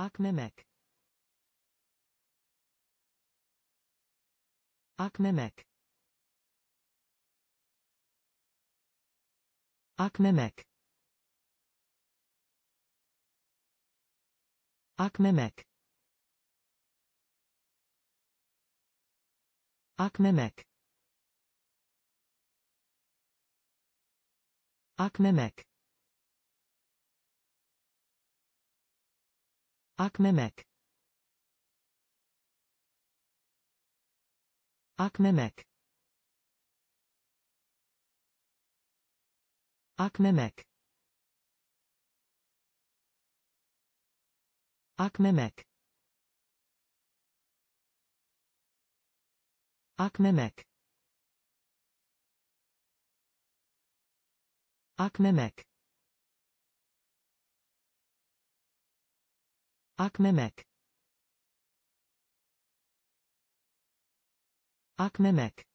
Akmimic. Akmimic. Akmimic. Akmimic. Akmimic. Akmimic. Akmemek. Akmemek. Akmemek. Akmemek. Akmemek. Akmemek. Akmemek. Akmemek.